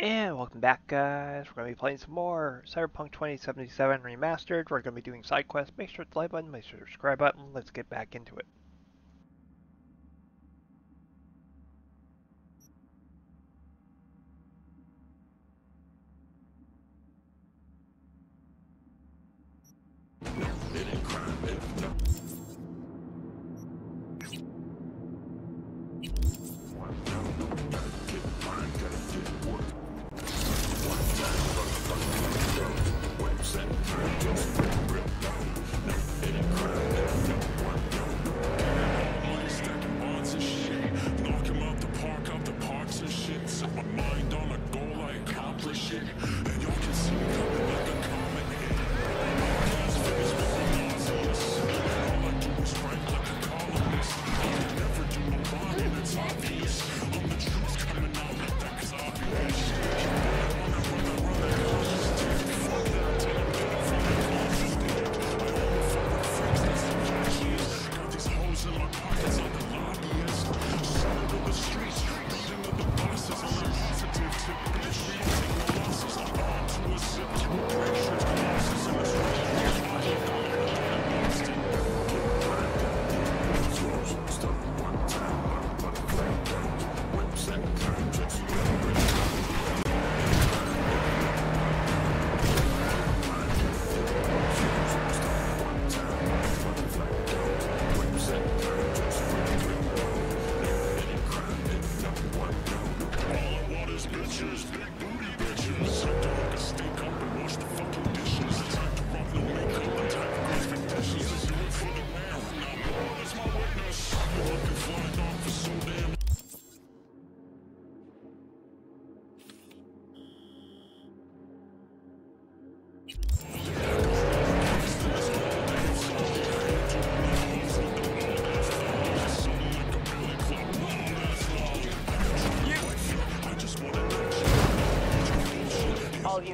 And welcome back guys, we're going to be playing some more Cyberpunk 2077 Remastered. We're going to be doing side quests. Make sure to like button, make sure to subscribe button. Let's get back into it.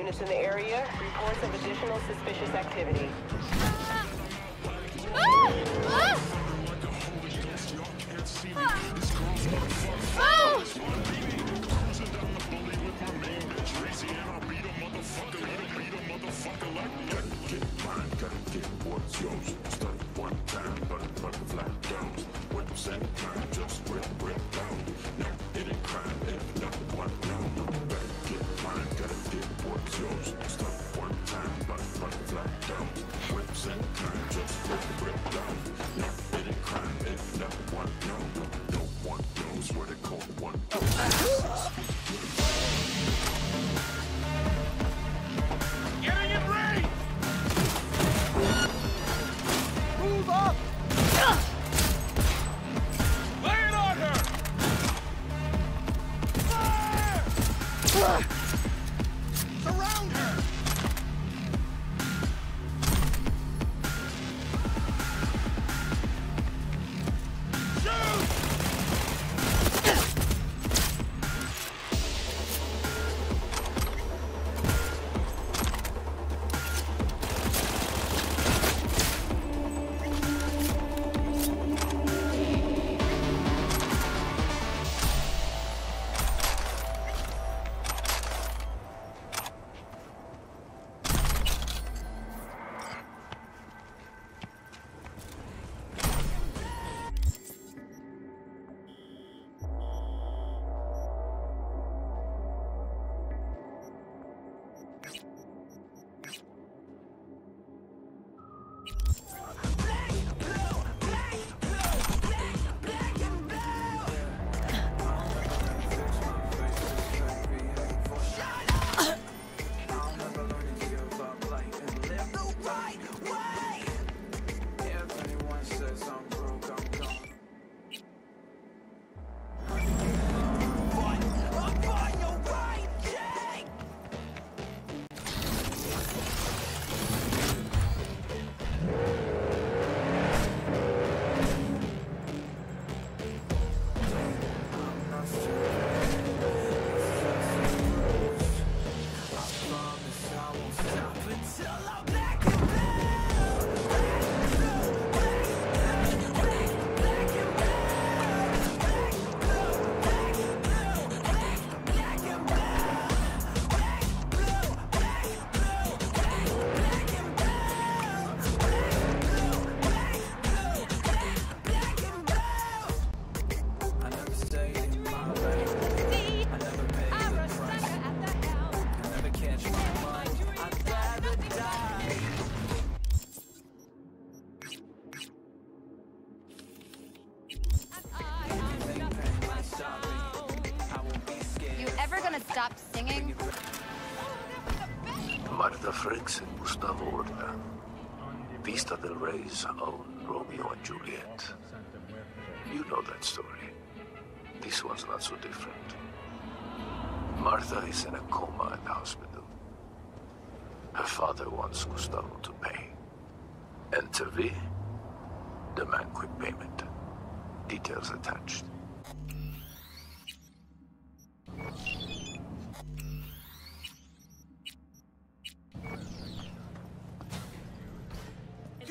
Units in the area, reports of additional suspicious activity. Rey's own Romeo and Juliet. You know that story. This one's not so different. Martha is in a coma at the hospital. Her father wants Gustavo to pay. And Tavi demand quick payment. Details attached.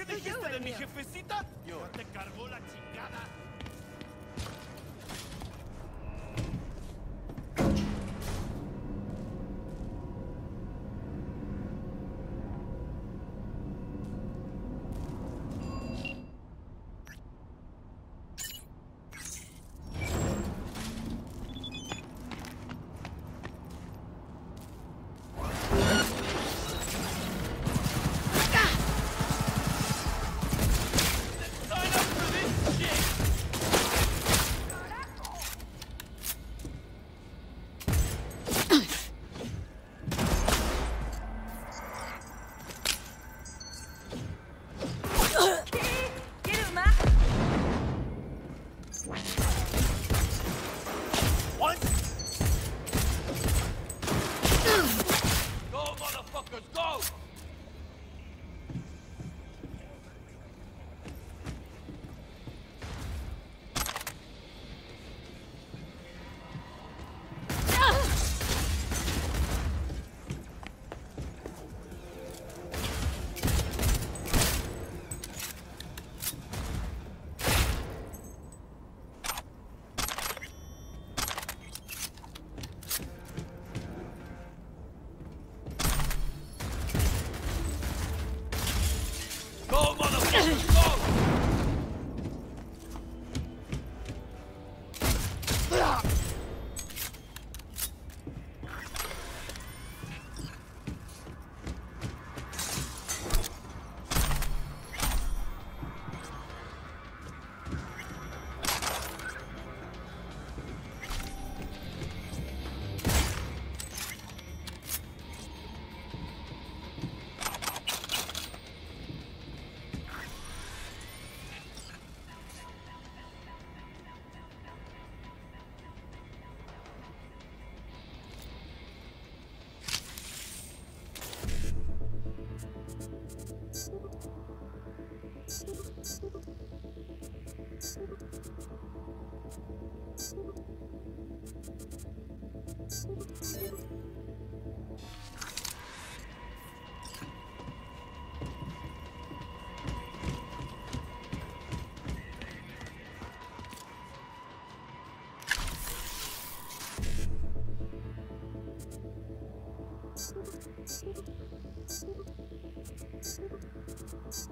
¿Qué dijiste de mi jefecita? Yo. ¿Te cargó la chingada?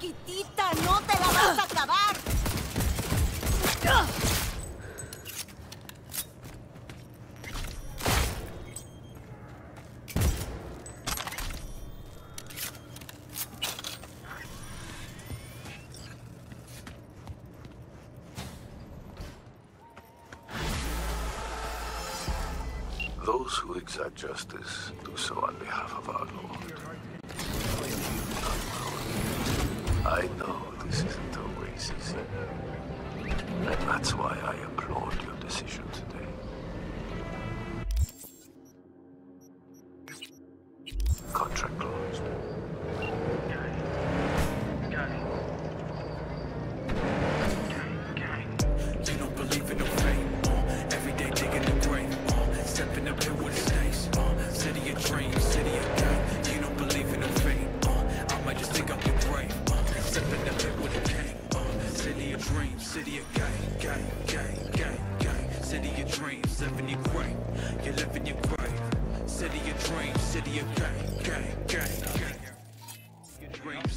chiquitito.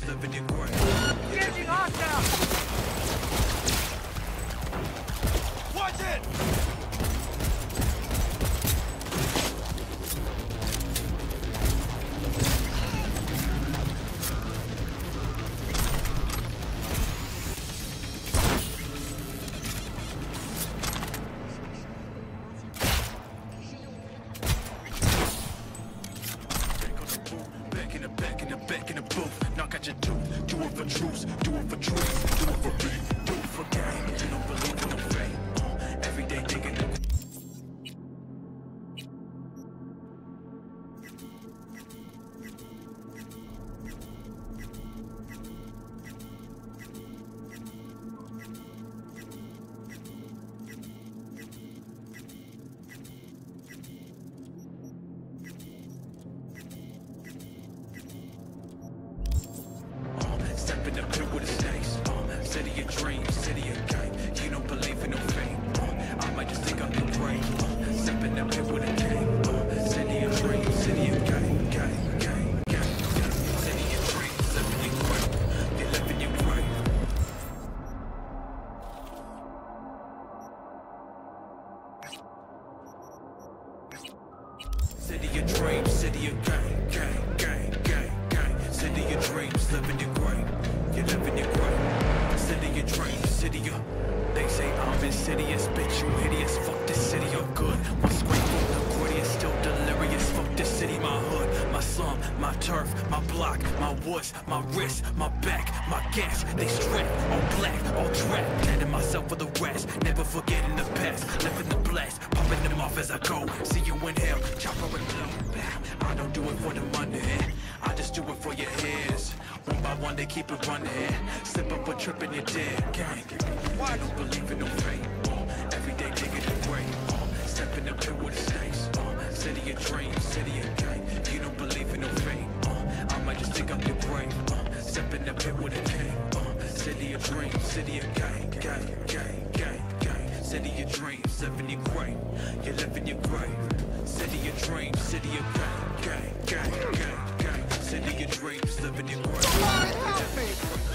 In your grave. They say I'm insidious, bitch, you hideous. Fuck this city, I'm good. My from the is still delirious. Fuck this city, my hood, my slum, my turf, my block, my woods, my wrist, my back, my gas. They strap, all black, all trapped. Planning myself for the rest. Never forgetting the past, living the blast. Popping them off as I go. See you in hell, chopper and blow. I don't do it for the money. I just do it for your hairs. One by one, they keep it running. Slip up or trip and you're dead. Gang. Why don't believe in no fate? Uh, every day digging the grave. Uh, stepping up here with the snakes. Uh, city of dreams, city of gang. You don't believe in no fate. Uh, I might just dig up your grave. Uh, stepping up here with a king. Uh, city of dreams, city of gang, gang, gang, gang, gang. City of dreams, in your grave. You live in your grave. City of dreams, city of gang, gang, gang, gang, City of dreams, live in your grave.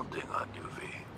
I'm counting on you, V.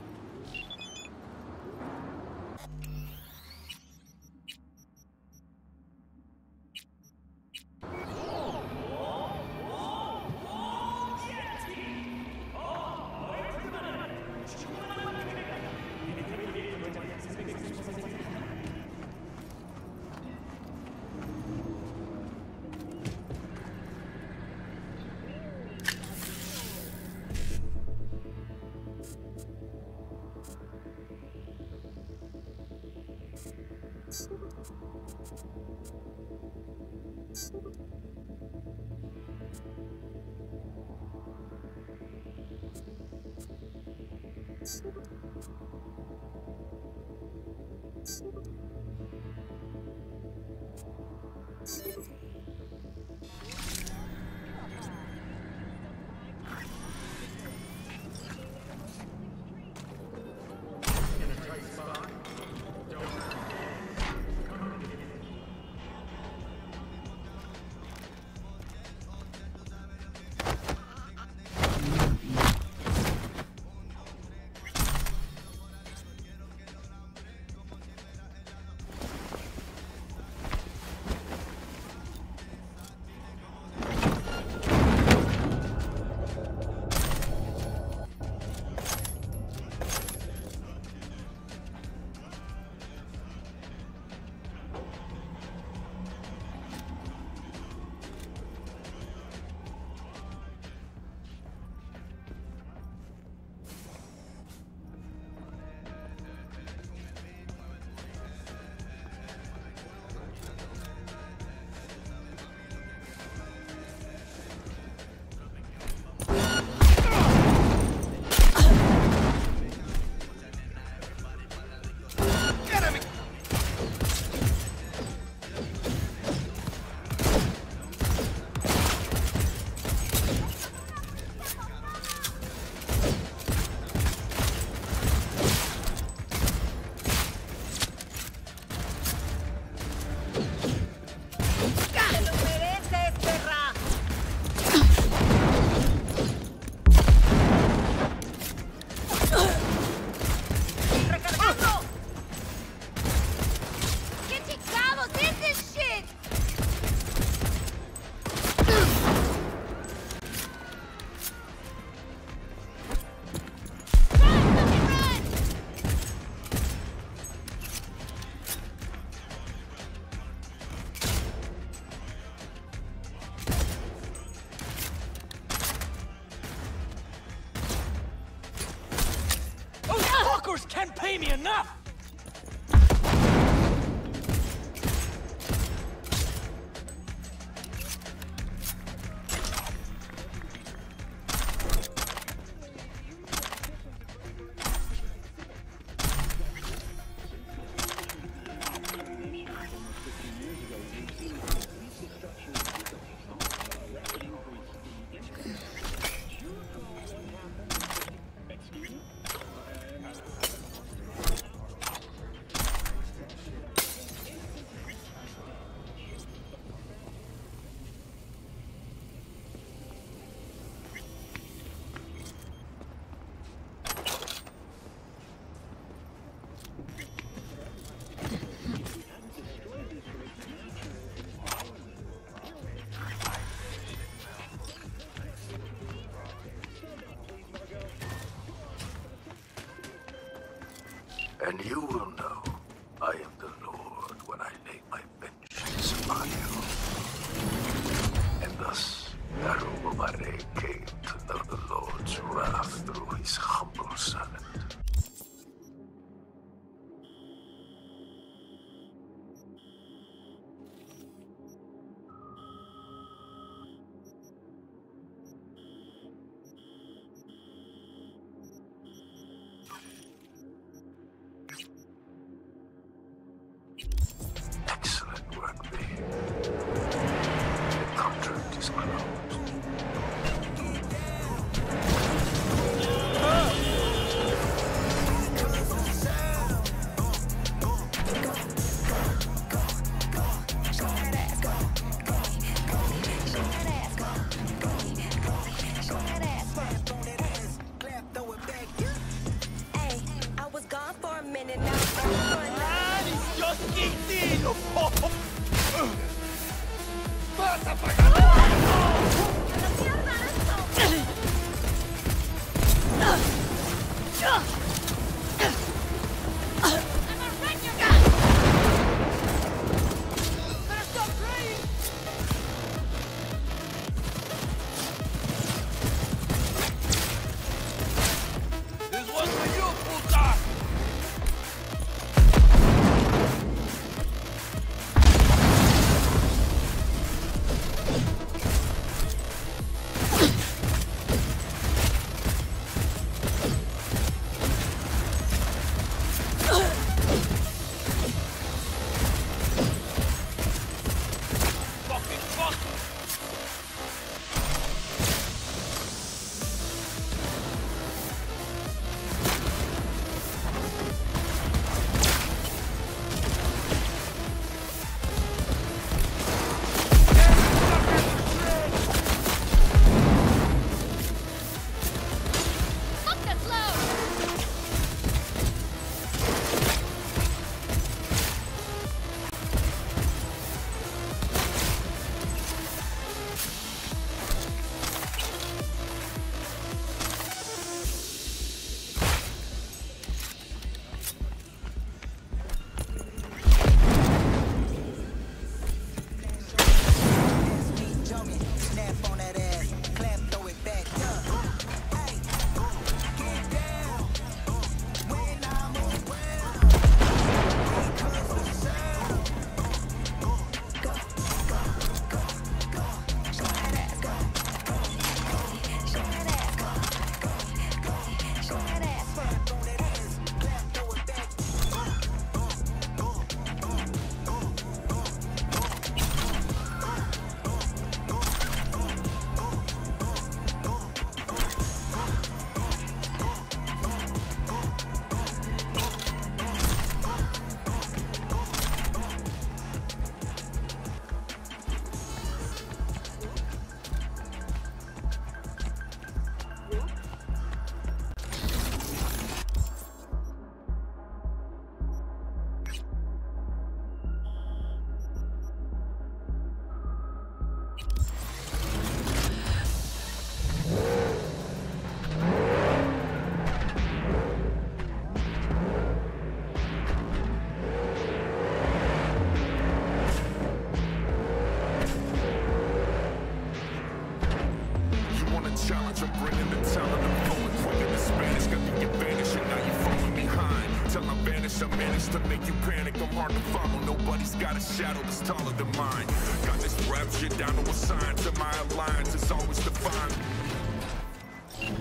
Want a challenge, I'm bringing the talent, I'm flowing quicker than Spanish, got the advantage, and now you're falling behind. Till I vanish, I managed to make you panic, I'm hard to follow, nobody's got a shadow that's taller than mine. Got this rap shit down to a sign, to my alliance, it's always defined.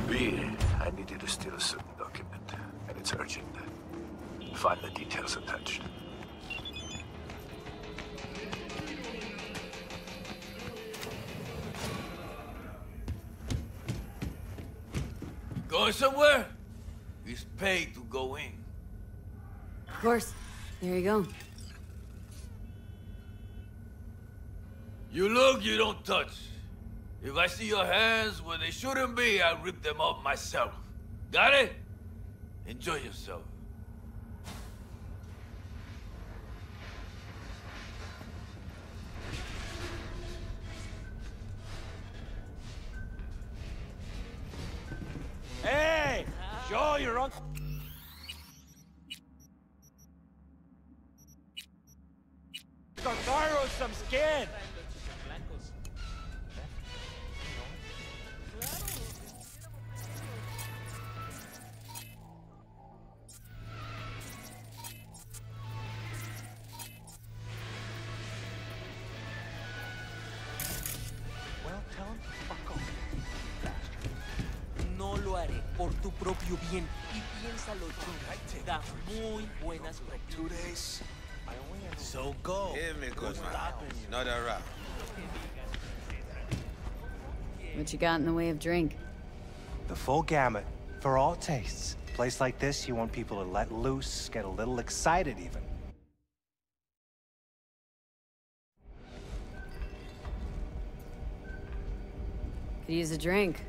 V, I need you to steal a certain document, and it's urgent. Find the details attached. Going somewhere? He's paid to go in. Of course. There you go. You look, you don't touch. If I see your hands where they shouldn't be, I'll rip them off myself. Got it? Enjoy yourself. Hey! Show your uncle. Carcaro some skin! Y piénsalo tú. Da muy buenas Two days. So go. Hit me, good. Not a rap. What you got in the way of drink? The full gamut. For all tastes. Place like this, you want people to let loose, get a little excited even. Could use a drink.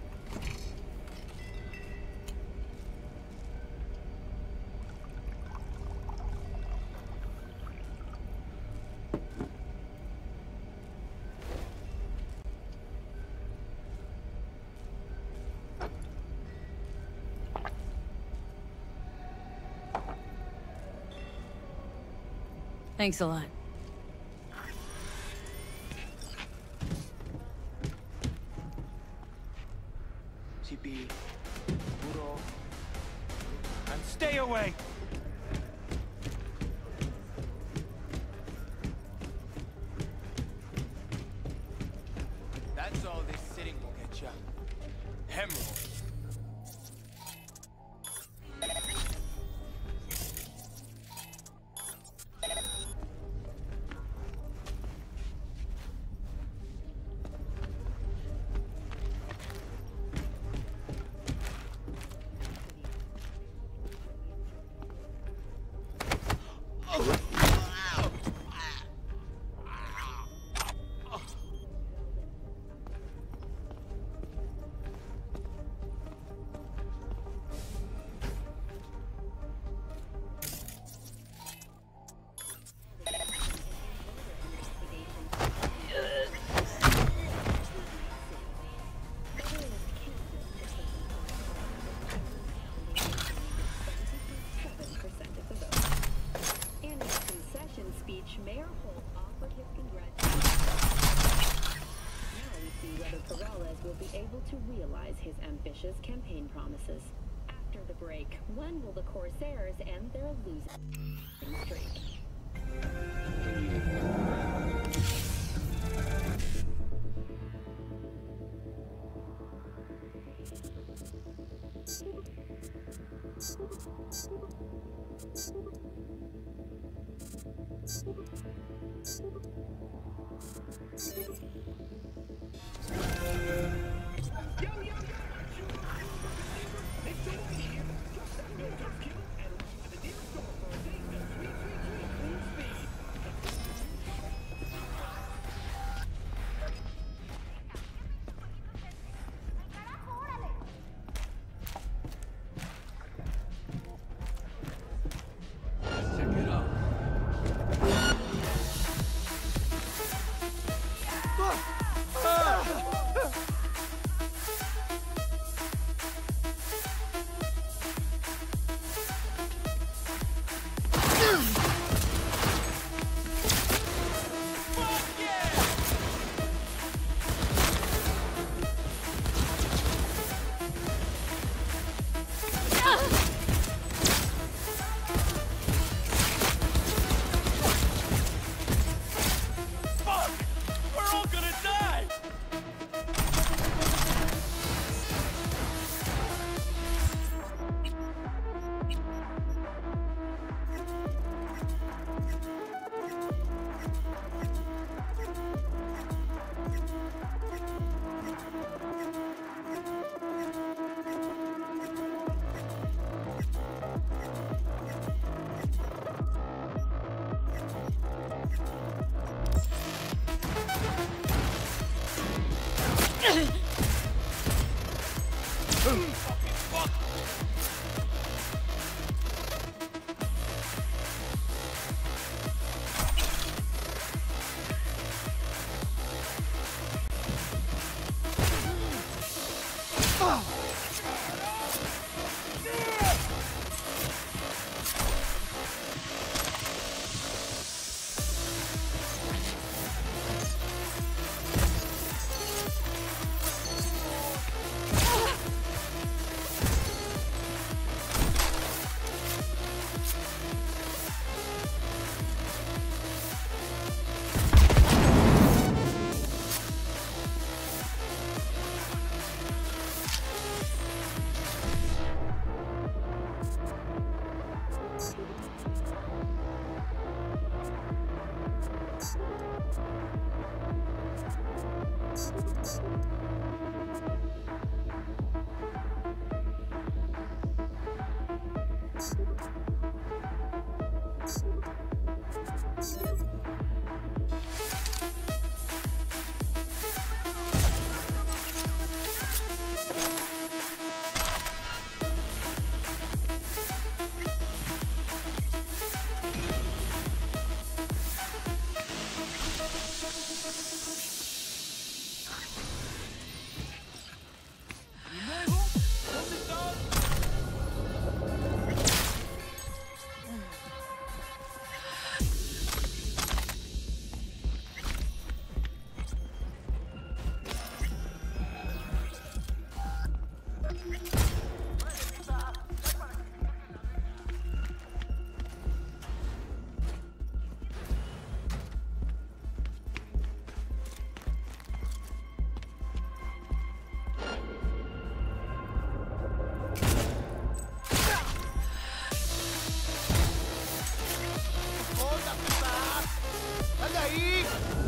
Thanks a lot. promises. After the break, when will the Corsairs end their losing streak? Ready?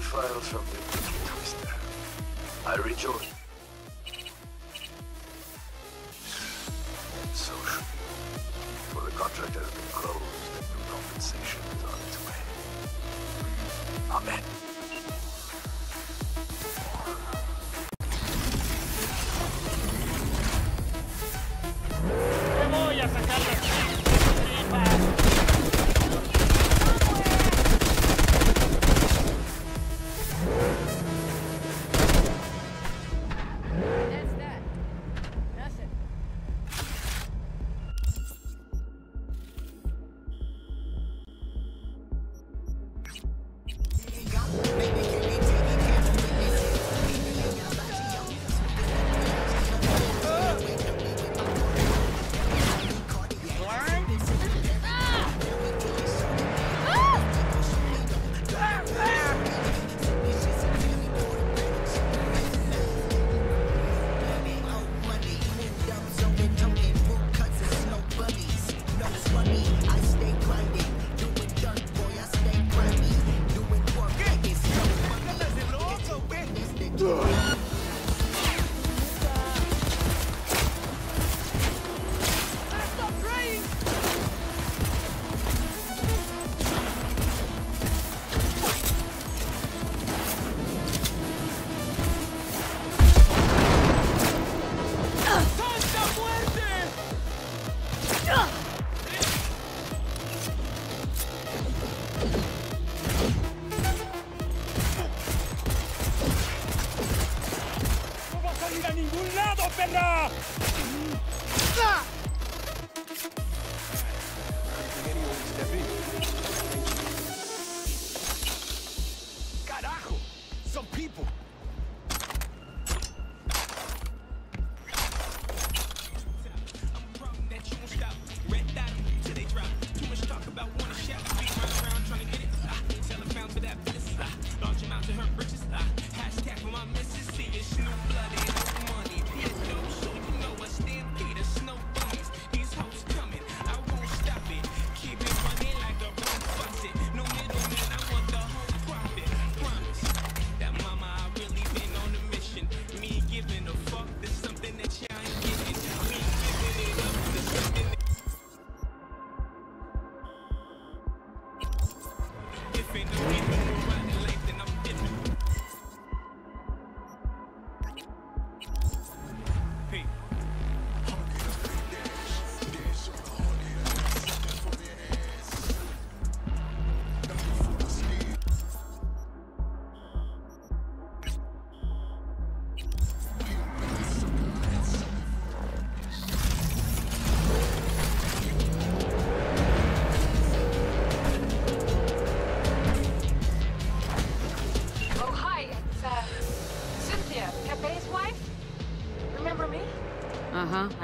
Files from the Twister. I rejoin.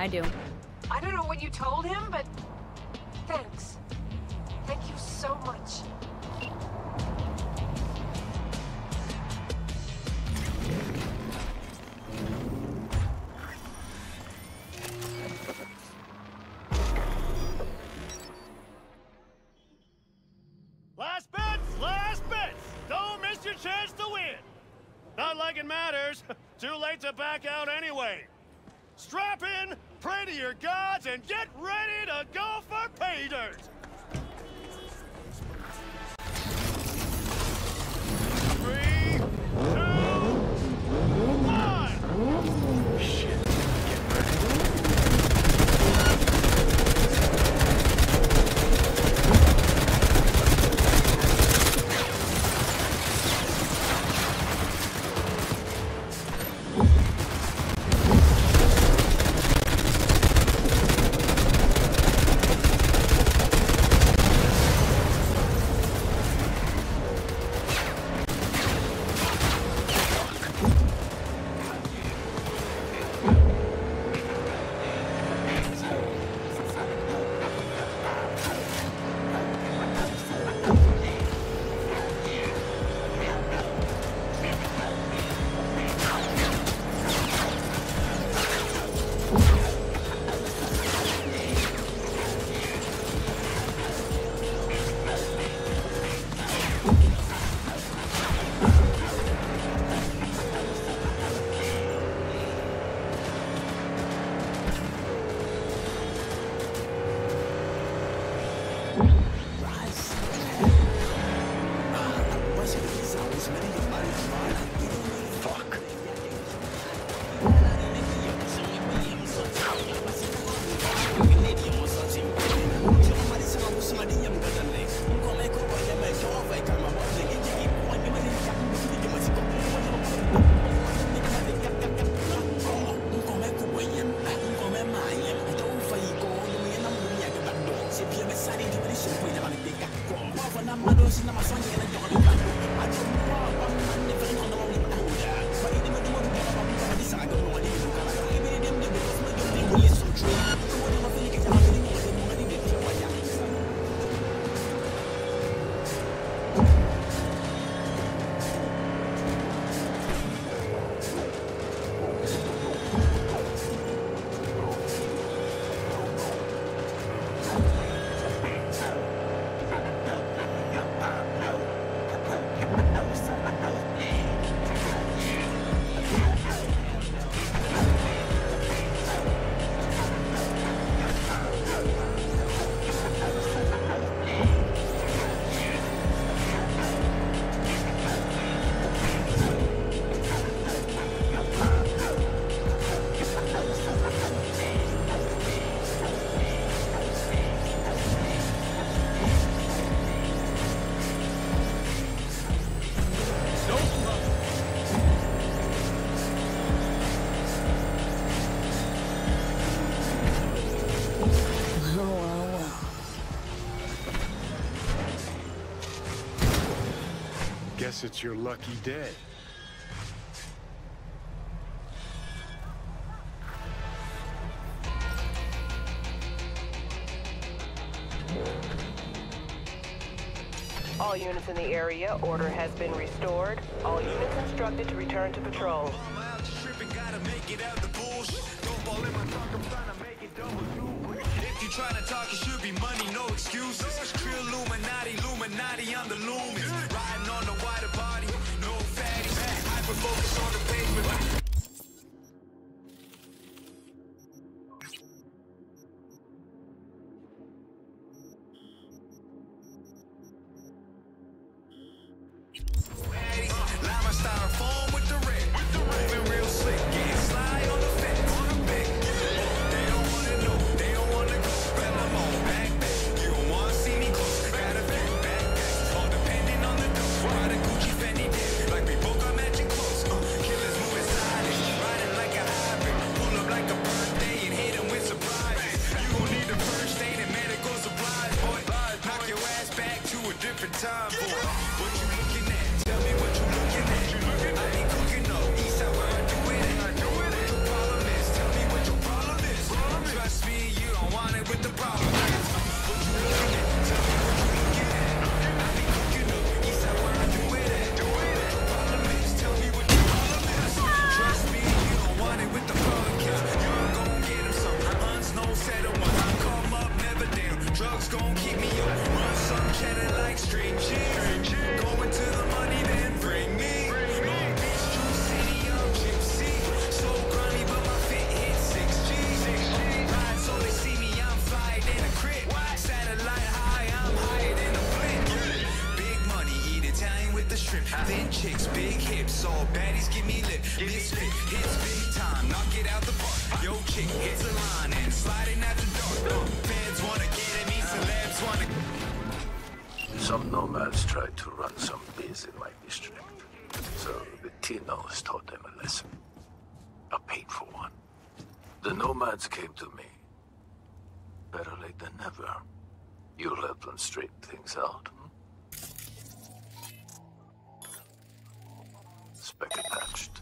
I do. I don't know what you told him, but thanks. Thank you so much. Last bets, last bets. Don't miss your chance to win. Not like it matters. Too late to back out anyway. Strap in, pray to your gods, and get ready to go for pay Guess it's your lucky day. All units in the area, order has been restored. All units instructed to return to patrol. If you trying to talk, it should be money, no Latinos taught them a lesson. A painful one. The nomads came to me. Better late than never. You'll help them straighten things out, hmm? Spec attached.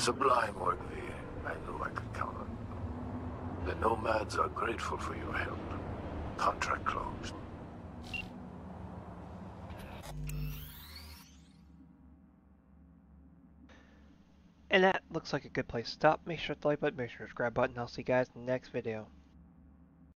Sublime work, V. I knew I could count on. The Nomads are grateful for your help. Contract closed. And that looks like a good place to stop. Make sure to like button, make sure to subscribe button. I'll see you guys in the next video.